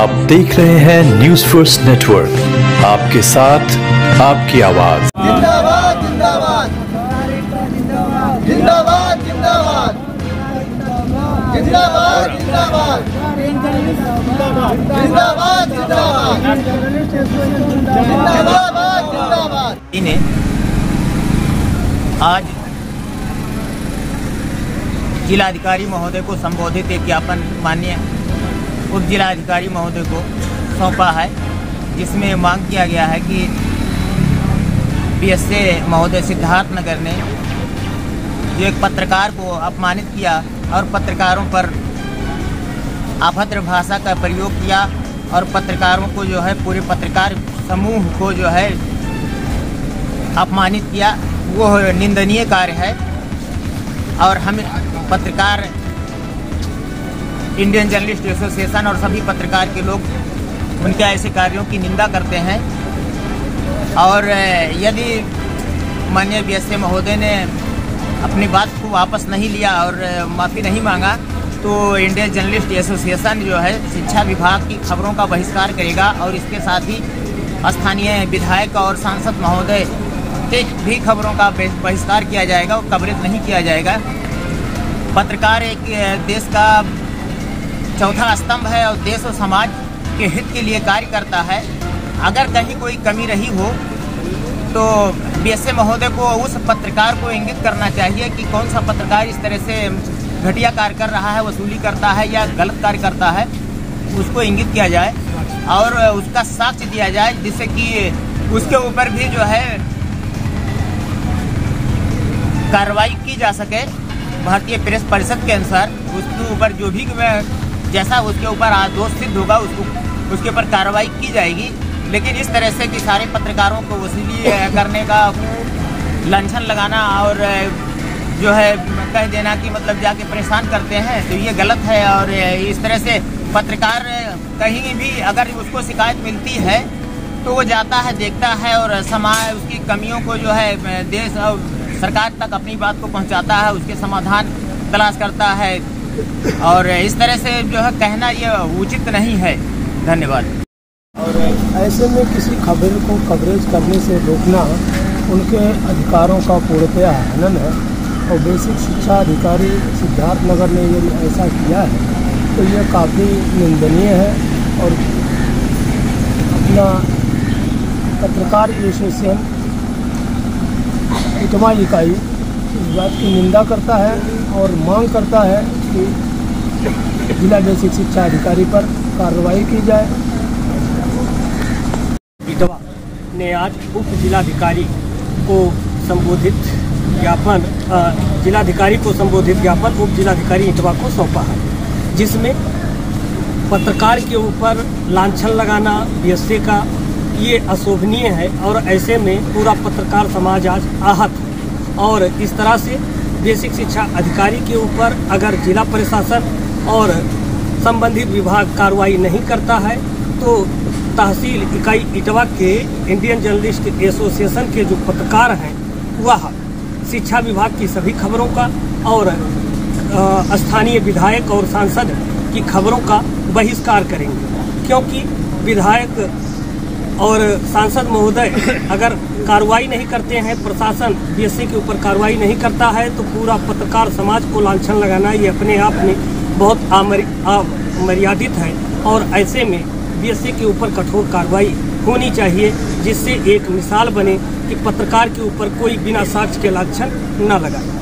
आप देख रहे हैं न्यूज़ फ़र्स्ट नेटवर्क आपके साथ आपकी आवाज़। इन्हें आज जिलाधिकारी महोदय को संबोधित एक ज्ञापन मान्य उप जिलाधिकारी महोदय को सौंपा है, जिसमें मांग किया गया है कि पी एस महोदय सिद्धार्थ नगर ने जो एक पत्रकार को अपमानित किया और पत्रकारों पर अभद्र भाषा का प्रयोग किया और पत्रकारों को जो है पूरे पत्रकार समूह को जो है अपमानित किया, वो निंदनीय कार्य है। और हम पत्रकार इंडियन जर्नलिस्ट एसोसिएशन और सभी पत्रकार के लोग उनके ऐसे कार्यों की निंदा करते हैं। और यदि माननीय बी एस महोदय ने अपनी बात को वापस नहीं लिया और माफ़ी नहीं मांगा तो इंडियन जर्नलिस्ट एसोसिएशन जो है शिक्षा विभाग की खबरों का बहिष्कार करेगा और इसके साथ ही स्थानीय विधायक और सांसद महोदय के भी खबरों का बहिष्कार किया जाएगा और कवरेज नहीं किया जाएगा। पत्रकार एक देश का चौथा स्तंभ है और देश और समाज के हित के लिए कार्य करता है। अगर कहीं कोई कमी रही हो तो बी एस महोदय को उस पत्रकार को इंगित करना चाहिए कि कौन सा पत्रकार इस तरह से घटिया कार्य कर रहा है, वसूली करता है या गलत कार्य करता है, उसको इंगित किया जाए और उसका साक्ष्य दिया जाए, जिससे कि उसके ऊपर भी जो है कार्रवाई की जा सके। भारतीय प्रेस परिषद के अनुसार उसके ऊपर जो भी जैसा उसके ऊपर दोष सिद्ध होगा, उसको उसके ऊपर कार्रवाई की जाएगी। लेकिन इस तरह से कि सारे पत्रकारों को वसूली करने का लाछन लगाना और जो है, कह देना कि मतलब जाके परेशान करते हैं तो ये गलत है। और इस तरह से पत्रकार कहीं भी अगर उसको शिकायत मिलती है तो वो जाता है, देखता है और समाज, उसकी कमियों को जो है देश और सरकार तक अपनी बात को पहुंचाता है, उसके समाधान तलाश करता है। और इस तरह से जो है कहना ये उचित नहीं है। धन्यवाद। और ऐसे में किसी खबर को कवरेज करने से रोकना उनके अधिकारों का पूर्णतया हनन है। और बेसिक शिक्षा अधिकारी सिद्धार्थ नगर ने यदि ऐसा किया है तो यह काफ़ी निंदनीय है और अपना पत्रकार एसोसिएशन इतमा इकाई इस बात की निंदा करता है और मांग करता है कि जिला बेसिक शिक्षा अधिकारी पर कार्रवाई की जाए। इटवा ने आज उप जिलाधिकारी को संबोधित ज्ञापन जिलाधिकारी को संबोधित ज्ञापन, उप जिलाधिकारी इटवा को सौंपा है, जिसमें पत्रकार के ऊपर लाछन लगाना, बीएसए का, ये अशोभनीय है और ऐसे में पूरा पत्रकार समाज आज आहत और इस तरह से बेसिक शिक्षा अधिकारी के ऊपर अगर जिला प्रशासन और संबंधित विभाग कार्रवाई नहीं करता है तो तहसील इकाई इटवा के इंडियन जर्नलिस्ट एसोसिएशन के जो पत्रकार हैं, वह शिक्षा विभाग की सभी खबरों का और स्थानीय विधायक और सांसद की खबरों का बहिष्कार करेंगे। क्योंकि विधायक और सांसद महोदय, अगर कार्रवाई नहीं करते हैं प्रशासन, बीएससी के ऊपर कार्रवाई नहीं करता है तो पूरा पत्रकार समाज को लाछन लगाना ये अपने आप में बहुत मर्यादित है। और ऐसे में बीएससी के ऊपर कठोर कार्रवाई होनी चाहिए, जिससे एक मिसाल बने कि पत्रकार के ऊपर कोई बिना साक्ष्य के लाछन न लगाए।